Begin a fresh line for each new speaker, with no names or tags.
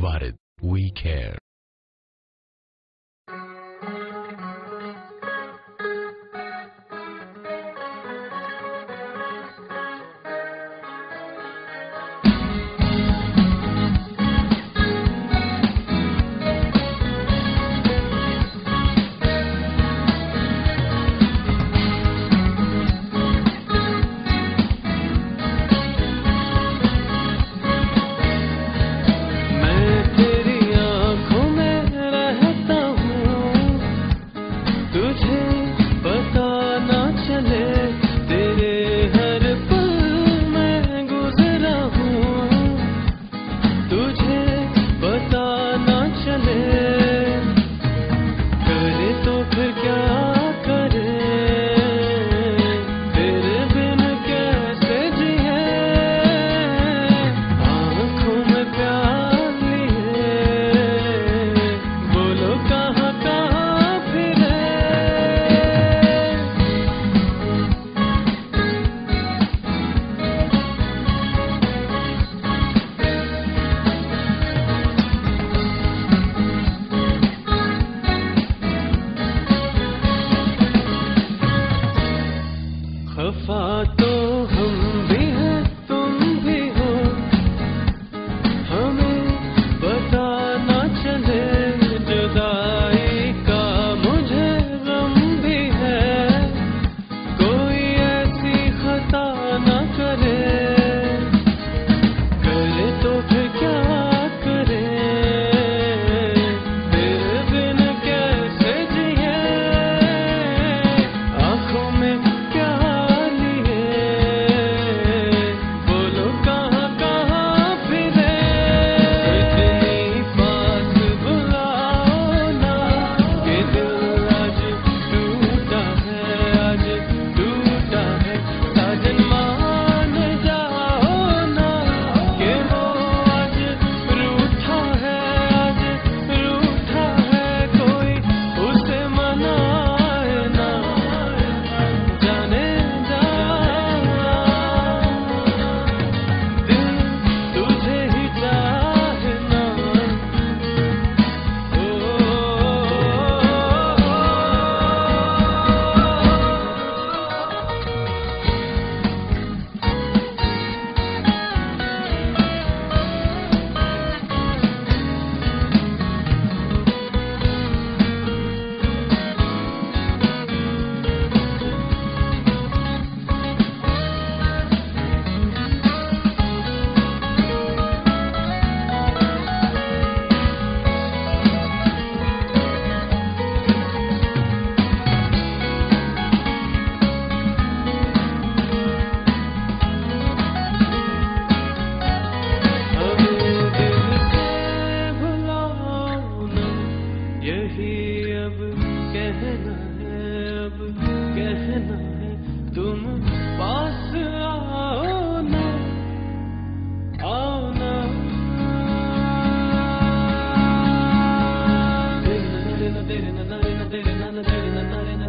Varit, we care.